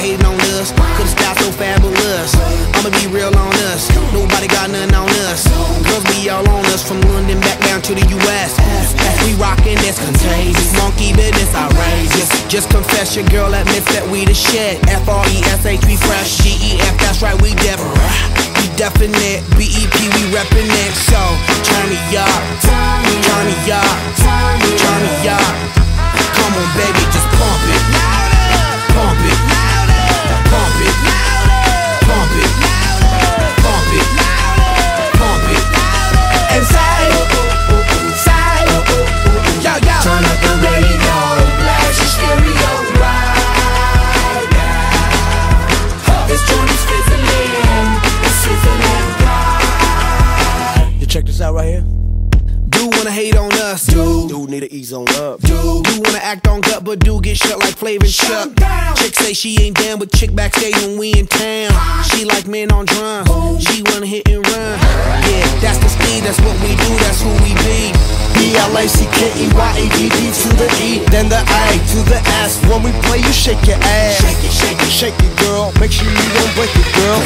hating on us. The style so fabulous. I'ma be real on us. Nobody got nothing on us. Girls be all on us from London back down to the US. We rockin' this contagious. Monkey business outrageous. Just confess your girl admits that we the shit. F R E S H, we fresh. G E F, that's right, we def. We definite. B E P, we reppin' it. So turn me up. Turn me up. Right. You check this out right here. Do wanna hate on us, do. Dude need to ease on up. Do Do wanna act on gut, but do get shut like Flavor and Chuck. Chick say she ain't down with chick backstage when we in town. She like men on drums. She wanna hit and run. Yeah, that's the speed. That's what we do. That's who we be. B-L-A-C-K-E-Y-A-D-D to the E, then the A to the S. When we play, you shake your ass. Shake it, shake it, Shake it, girl. Make sure you don't break it, girl.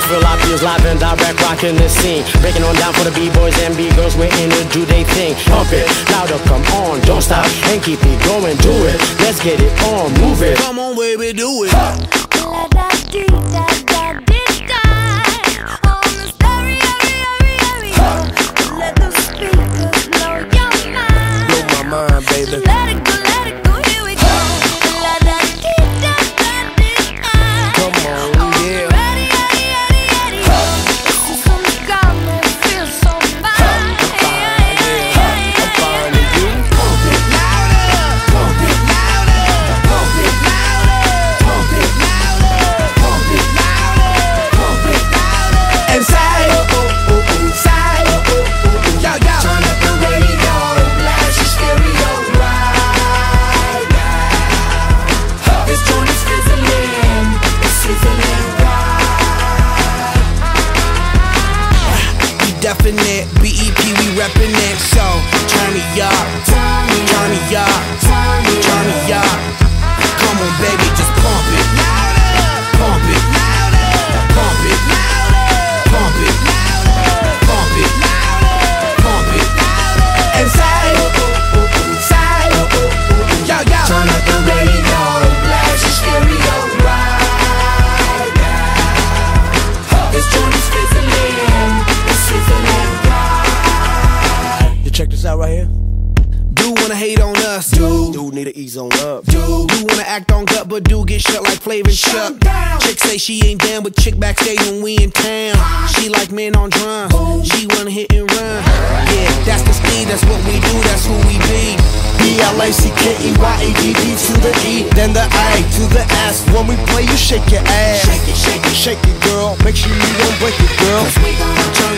For the eye from the feel I feels live and direct rocking the scene. Breaking on down for the B-boys and B-girls, we're in to do they thing. Pump it, louder, come on, don't stop and keep it going, do it. Let's get it on, move it. Come on, baby, do it. Definite. BEP, we reppin' it. So turn me up. Turn me up. Turn me up. Come on, baby, just dude. Dude need to ease on up. Do wanna act on gut, but do get shut like Flavor and Chuck. Chick say she ain't down with chick backstage when we in town. She like men on drums. She wanna hit and run. Yeah, that's the speed. That's what we do. That's who we be. B-L-A-C-K-E-Y-A-D-D to the E, then the A to the S. When we play, you shake your ass. Shake it, shake it, Shake it, girl. Make sure you don't break it, girl. Cause we gon' turn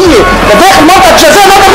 ותגיד לי, וזה